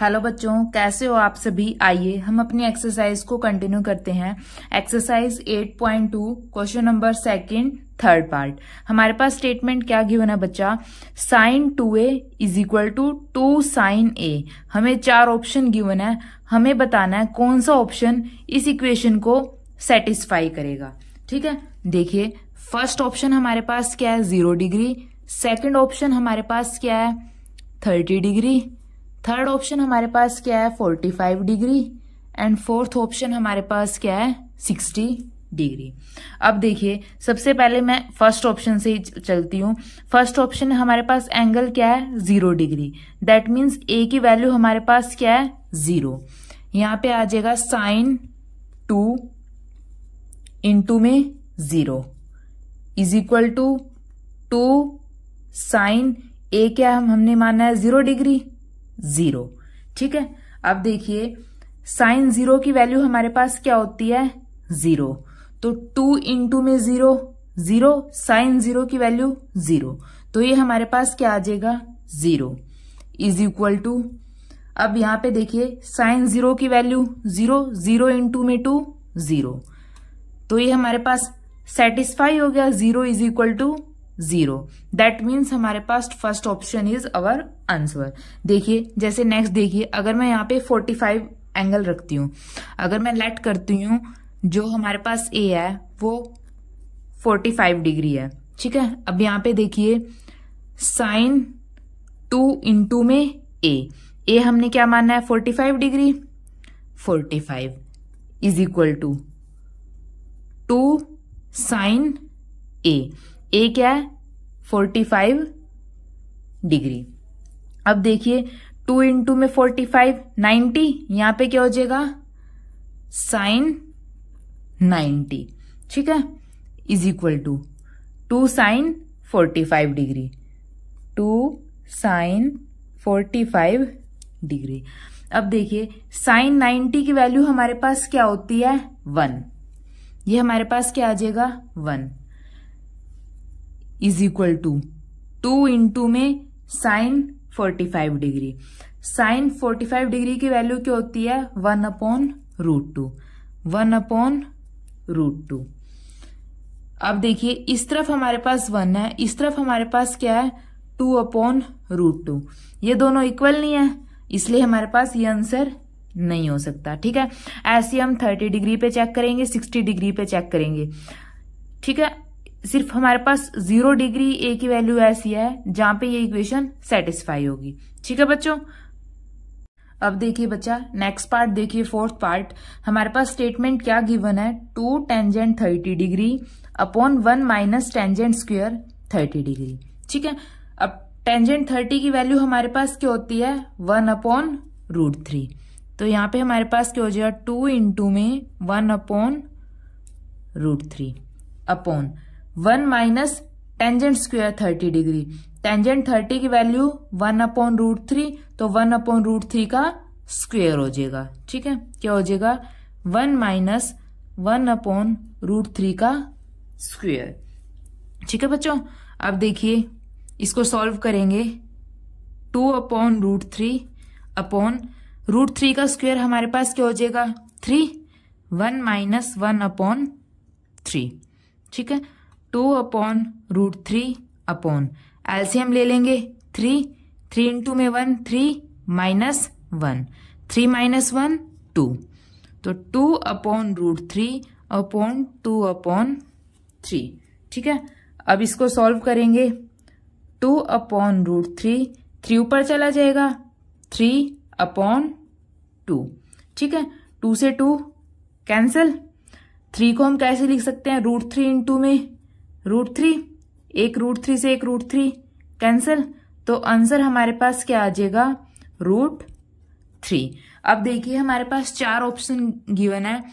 Hello बच्चों, कैसे हो आप सभी? आइए, हम अपनी एक्सरसाइज को कंटिन्यू करते हैं। Exercise 8.2 question number second third part हमारे पास स्टेटमेंट क्या गिवन है बच्चा? Sine two A is equal to two sine A हमें चार ऑप्शन गिवन है। हमें बताना है कौन सा ऑप्शन इस इक्वेशन को सेटिस्फाई करेगा। ठीक है? देखिए फ़र्स्ट ऑप्शन हमारे पास क्या है? ज़ीरो डिग्री सेकेंड ऑप्शन हमारे पास क्या है? थर्टी डिग्री थर्ड ऑप्शन हमारे पास क्या है? Forty five degree and fourth option हमारे पास क्या है? सिक्सटी डिग्री अब देखिए, सबसे पहले मैं फ़र्स्ट ऑप्शन से ही चलती हूँ। फ़र्स्ट ऑप्शन हमारे पास एंगल क्या है? Zero degree that means A की वैल्यू हमारे पास क्या है? ज़ीरो यहाँ पे आ जाएगा साइन टू इंटू में zero is equal to two sine A क्या हम हमने माना है ज़ीरो डिग्री ज़ीरो। ठीक है? अब देखिए साइन ज़ीरो की वैल्यू हमारे पास क्या होती है? ज़ीरो। तो टू इंटू में ज़ीरो ज़ीरो साइन ज़ीरो की वैल्यू ज़ीरो। तो ये हमारे पास क्या आ जाएगा? ज़ीरो। इज़ इक्वल टू अब यहाँ पे देखिए साइन ज़ीरो की वैल्यू ज़ीरो ज़ीरो इंटू में टू ज़ीरो। तो ये हमारे पास सेटिस्फाई हो गया, zero is equal to zero that means हमारे पास first option is our answer देखिए, जैसे नेक्स्ट देखिए, अगर मैं यहाँ पे 45 एंगल रखती हूँ, अगर मैं लेट करती हूँ, जो हमारे पास ए है, वो 45 डिग्री है। ठीक है? अब यहाँ पे देखिए साइन टू इंटू में ए ए हमने क्या माना है? 45 degree 45 is equal to two sine A A क्या है? Forty five degree. अब देखिए टू इंटू में फोर्टी फाइव नाइन्टी यहाँ पे क्या हो जाएगा? साइन नाइन्टी ठीक है? Is equal to two sine forty five degree. Two sine forty five degree. अब देखिए साइन नाइन्टी की वैल्यू हमारे पास क्या होती है? वन ये हमारे पास क्या आ जाएगा? One is equal to two into में sine forty five degree sine forty five degree की वैल्यू क्या होती है? One upon root two one upon root two अब देखिए, इस तरफ़ हमारे पास वन है, इस तरफ़ हमारे पास क्या है? टू अपॉन रूट टू ये दोनों इक्वल नहीं है, इसलिए हमारे पास ये आंसर नहीं हो सकता, ठीक है? ऐसे हम थर्टी डिग्री पे चेक करेंगे सिक्सटी डिग्री पे चेक करेंगे, ठीक है? सिर्फ़ हमारे पास ज़ीरो डिग्री ए की वैल्यू ऐसी है जहाँ पे ये इक्वेशन सेटिस्फाई होगी। ठीक है बच्चों? अब देखिए बच्चा नेक्स्ट पार्ट देखिए फोर्थ पार्ट हमारे पास स्टेटमेंट क्या गिवन है? Two tangent thirty degree upon one minus tangent square thirty degree ठीक है? अब टेंजेंट थर्टी की वैल्यू हमारे पास क्या होती है? वन अपॉन रूट थ्री तो यहाँ पे हमारे पास क्या हो जाएगा? टू इंटू में one upon root three upon one minus tangent square thirty degree. Tangent thirty की value one upon root three तो वन अपॉन रूट थ्री का स्क्वेयर हो जाएगा। ठीक है? क्या हो जाएगा? One minus one upon root three का स्क्वेयर। ठीक है बच्चों? अब देखिए, इसको सॉल्व करेंगे। Two upon root three upon root three का स्क्वेयर हमारे पास क्या हो जाएगा? Three. One minus one upon three. ठीक है? Two upon root three upon. LCM ले लेंगे थ्री थ्री इंटू में one, three minus one, three minus one, two. तो two upon root three upon two upon three, ठीक है? अब इसको सॉल्व करेंगे। Two upon root three three ऊपर चला जाएगा, थ्री अपॉन टू, ठीक है? टू से टू, कैंसिल। थ्री को हम कैसे लिख सकते हैं? रूट थ्री इंटू में रूट थ्री, एक रूट थ्री से एक रूट थ्री कैंसिल तो आंसर हमारे पास क्या आ जाएगा? Root three. अब देखिए, हमारे पास चार ऑप्शन गिवन है।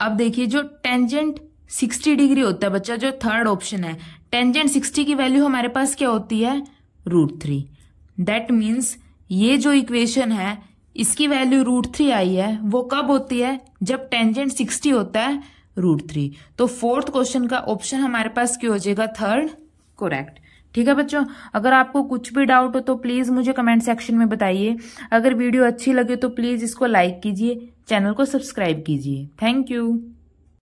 अब देखिए, जो टेंजेंट 60 डिग्री होता है, बच्चा, जो थर्ड ऑप्शन है टेंजेंट 60 की वैल्यू हमारे पास क्या होती है? Root three. दैट मीन्स ये जो इक्वेशन है, इसकी वैल्यू रूट थ्री आई है, वो कब होती है? जब टेंजेंट 60 होता है रूट थ्री तो फोर्थ क्वेश्चन का ऑप्शन हमारे पास क्या हो जाएगा? थर्ड करेक्ट ठीक है बच्चों? अगर आपको कुछ भी डाउट हो तो प्लीज़ मुझे कमेंट सेक्शन में बताइए। अगर वीडियो अच्छी लगे तो प्लीज़ इसको लाइक कीजिए चैनल को सब्सक्राइब कीजिए। Thank you